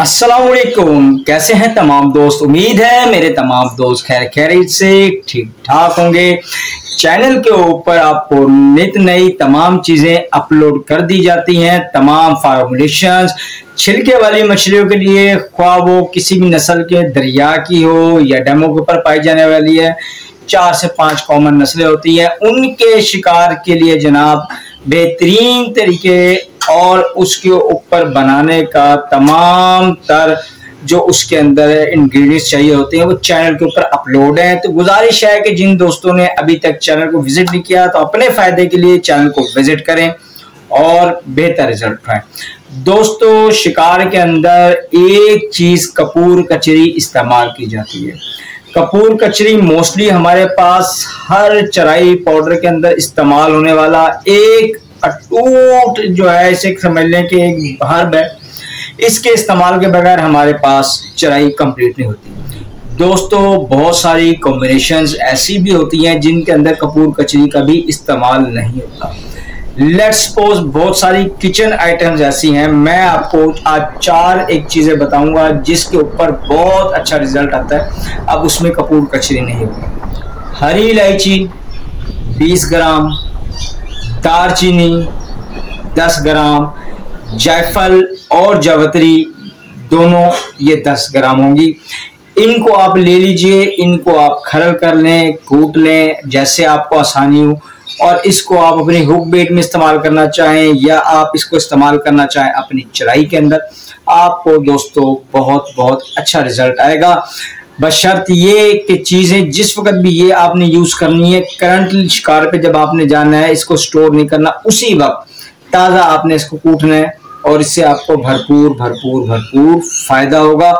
السلام علیکم۔ کیسے ہیں تمام دوست؟ امید ہے میرے تمام دوست خیر خیریت سے ٹھیک ٹھاک ہوں گے۔ چینل کے اوپر آپ کو نت نئی تمام چیزیں اپلوڈ کر دی جاتی ہیں، تمام فارمولیشنز چھلکے والی مچھلیوں کے لیے، خواہ وہ کسی بھی نسل کے دریا کی ہو یا ڈیمو کے اوپر پائی جانے والی ہے۔ چار سے پانچ کامن نسلیں ہوتی ہیں۔ ان کے شکار کے لیے جناب بہترین طریقے اور اس کے اوپر بنانے کا تمام تر جو اس کے اندر انگریڈینٹس چاہیے ہوتے ہیں، وہ چینل کے اوپر اپلوڈ ہیں۔ تو گزارش ہے کہ جن دوستوں نے ابھی تک چینل کو وزٹ نہیں کیا، تو اپنے فائدے کے لیے چینل کو وزٹ کریں اور بہتر رزلٹ پائیں دوستو، شکار کے اندر ایک چیز کپور کچری استعمال کی جاتی ہے۔ کپور کچری موسٹلی ہمارے پاس ہر چرائی پاؤڈر کے اندر استعمال ہونے والا ایک اٹوٹ جو ہے، اسے سمجھ لیں کہ ایک ہرب ہے اس کے استعمال کے بغیر ہمارے پاس چرائی کمپلیٹ نہیں ہوتی۔ دوستو، بہت ساری کمبینیشنز ایسی بھی ہوتی ہیں جن کے اندر کپور کچری کا بھی استعمال نہیں ہوتا۔ لیٹ سپوز بہت ساری کچن آئٹمز ایسی ہیں۔ میں آپ کو آج چار ایک چیزیں بتاؤں گا جس کے اوپر بہت اچھا ریزلٹ آتا ہے۔ اب اس میں کپور کچری نہیں ہوگی۔ ہری الائچی، بیس گرام۔ دار چینی دس گرام جائفل اور جوتری دونوں یہ دس گرام ہوں گی۔ ان کو آپ لے لیجیے، ان کو آپ کھرل کر لیں کوٹ لیں، جیسے آپ کو آسانی ہو۔ اور اس کو آپ اپنی ہوک بیٹ میں استعمال کرنا چاہیں یا آپ اس کو استعمال کرنا چاہیں اپنی چڑھائی کے اندر، آپ کو دوستو بہت بہت اچھا رزلٹ آئے گا۔ بس شرط یہ کہ چیزیں جس وقت بھی یہ آپ نے یوز کرنی ہے کرنٹلی شکار پہ جب آپ نے جانا ہے، اس کو سٹور نہیں کرنا، اسی وقت تازہ آپ نے اس کو کوٹنا ہے اور اس سے آپ کو بھرپور بھرپور بھرپور فائدہ ہوگا۔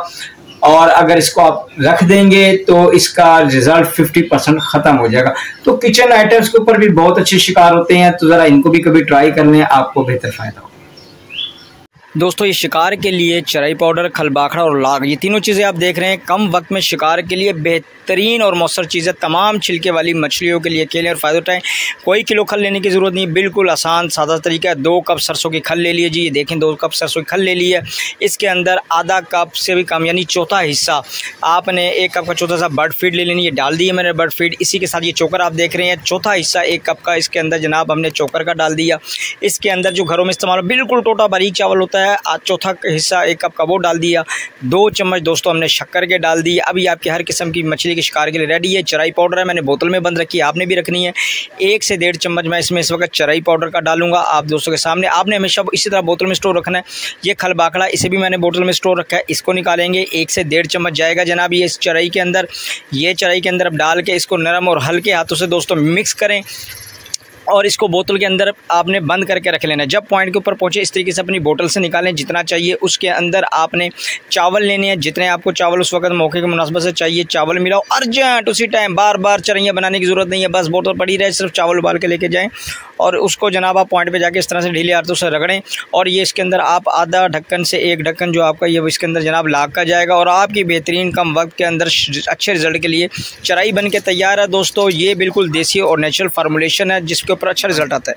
اور اگر اس کو آپ رکھ دیں گے تو اس کا ریزلٹ ففٹی پرسنٹ ختم ہو جائے گا۔ تو کچن آئٹمس کے اوپر بھی بہت اچھے شکار ہوتے ہیں، تو ذرا ان کو بھی کبھی ٹرائی کر لیں آپ کو بہتر فائدہ ہوگا۔ دوستو، یہ شکار کے لیے چرائی پاؤڈر، کھل باکھڑا اور لاگ یہ تینوں چیزیں آپ دیکھ رہے ہیں۔ کم وقت میں شکار کے لیے بہترین اور مؤثر چیزیں تمام چھلکے والی مچھلیوں کے لیے کھیلیں اور فائدہ اٹھائیں۔ کوئی کلو کھل لینے کی ضرورت نہیں، بالکل آسان، سادہ طریقہ ہے۔ دو کپ سرسوں کی کھل لے لیے جی یہ دیکھیں، دو کپ سرسوں کی کھل لے لی ہے اس کے اندر آدھا کپ سے بھی کم یعنی چوتھا حصہ۔ آپ نے ایک کپ کا چوتھا سا برڈ فیڈ لے لینی یہ ڈال دی ہے میں نے برڈ فیڈ۔ اسی کے ساتھ یہ چوکر آپ دیکھ رہے ہیں۔ چوتھا حصہ ایک کپ کا، اس کے اندر جناب ہم نے چوکر کا ڈال دیا۔ اس کے اندر جو گھروں میں استعمال بالکل ٹوٹا باریک چاول ہوتا ہے۔ چوتھا حصہ ایک کپ کا وہ ڈال دیا۔ دو چمچ دوستوں ہم نے شکر کے ڈال دی۔ ابھی آپ کی ہر قسم کی مچھلی کے شکار کے لیے ریڈی ہے۔ چرائی پاؤڈر ہے، میں نے بوتل میں بند رکھی ہے آپ نے بھی رکھنی ہے۔ ایک سے ڈیڑھ چمچ میں اس میں اس وقت چرائی پاؤڈر کا ڈالوں گا۔ آپ دوستوں کے سامنے، آپ نے ہمیشہ اسی طرح بوتل میں اسٹور رکھنا ہے۔ یہ کھل باکڑا، اسے بھی میں نے بوتل میں اسٹور رکھا ہے۔ اس کو نکالیں گے۔ ایک سے ڈیڑھ چمچ جائے گا جناب یہ اس چرائی کے اندر۔ یہ چرائی کے اندر اب ڈال کے اس کو نرم اور ہلکے ہاتھوں سے دوستوں مکس کریں۔ اور اس کو بوتل کے اندر آپ نے بند کر کے رکھ لینا جب پوائنٹ کے اوپر پہنچے، اس طریقے سے اپنی بوتل سے نکالیں، جتنا چاہیے اس کے اندر آپ نے چاول لینے ہیں۔ جتنے آپ کو چاول اس وقت موقع کے مناسبت سے چاہیے، چاول ملاؤ۔ ارجنٹ اسی ٹائم بار بار چرائیاں بنانے کی ضرورت نہیں ہے۔ بس بوتل پڑی رہے، صرف چاول ابال کے لے کے جائیں اور اس کو جناب آپ پوائنٹ پہ جا کے اس طرح سے ڈھیلے ہاتھوں سے رگڑیں۔ اور یہ اس کے اندر آپ آدھا ڈھکن سے ایک ڈھکن جو آپ کا یہ اس کے اندر جناب لاگ کا جائے گا اور آپ کی بہترین کم وقت کے اندر اچھے رزلٹ کے لیے چرائی بن کے تیار ہے۔ دوستو، یہ بالکل دیسی اور نیچرل فارمولیشن ہے، جس کے اوپر اچھا رزلٹ آتا ہے۔